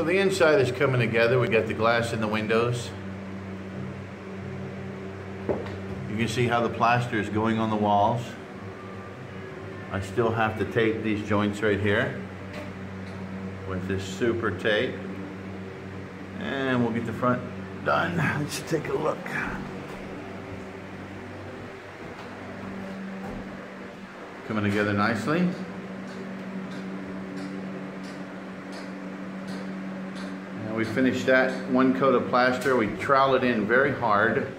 So the inside is coming together. We got the glass in the windows. You can see how the plaster is going on the walls. I still have to tape these joints right here with this super tape. And we'll get the front done. Let's take a look. Coming together nicely. We finished that one coat of plaster. We trowel it in very hard.